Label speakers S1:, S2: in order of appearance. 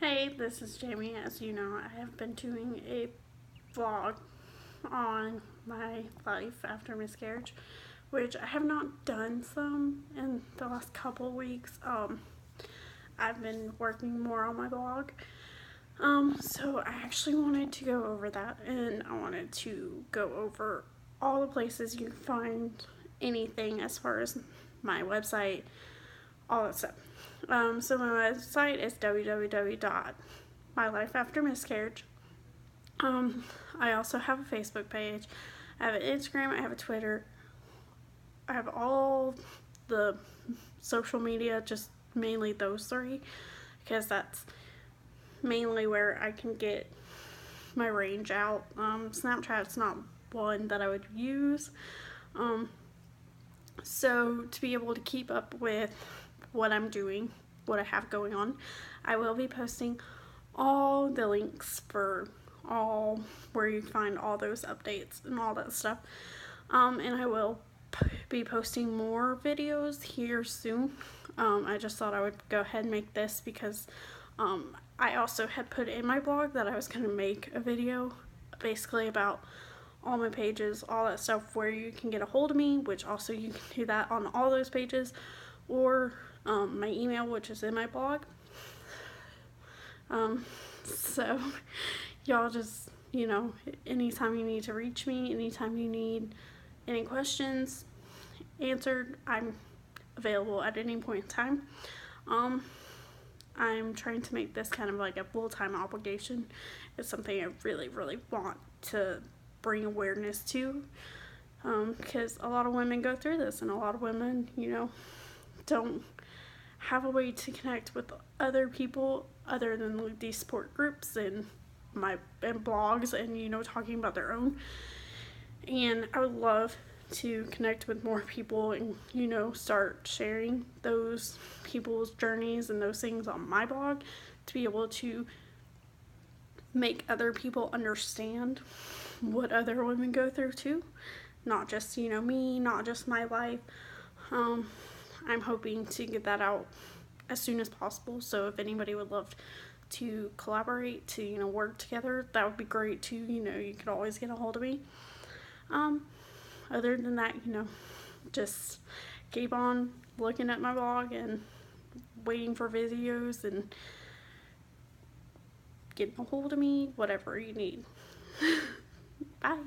S1: Hey, this is Jamie. As you know, I have been doing a vlog on my life after miscarriage, which I have not done some in the last couple weeks. Um, I've been working more on my blog. Um, so I actually wanted to go over that and I wanted to go over all the places you can find anything as far as my website, all that stuff. Um, so my website is www.mylifeaftermiscarriage. Um, I also have a Facebook page. I have an Instagram. I have a Twitter. I have all the social media, just mainly those three, because that's mainly where I can get my range out. Um, Snapchat's not one that I would use. Um, so to be able to keep up with what I'm doing, what I have going on, I will be posting all the links for all where you find all those updates and all that stuff. Um, and I will be posting more videos here soon. Um, I just thought I would go ahead and make this because um, I also had put in my blog that I was going to make a video basically about all my pages, all that stuff where you can get a hold of me, which also you can do that on all those pages, or um, my email, which is in my blog. Um, so y'all just, you know, anytime you need to reach me, anytime you need any questions answered, I'm available at any point in time. Um, I'm trying to make this kind of like a full-time obligation. It's something I really, really want to bring awareness to um, because a lot of women go through this and a lot of women, you know, don't have a way to connect with other people other than these support groups and my and blogs and you know talking about their own. And I would love to connect with more people and you know start sharing those people's journeys and those things on my blog to be able to make other people understand what other women go through too. Not just you know me not just my life. Um, I'm hoping to get that out as soon as possible. So if anybody would love to collaborate to you know work together that would be great too. You know you could always get a hold of me. Um, other than that you know just keep on looking at my blog and waiting for videos and getting a hold of me whatever you need. Bye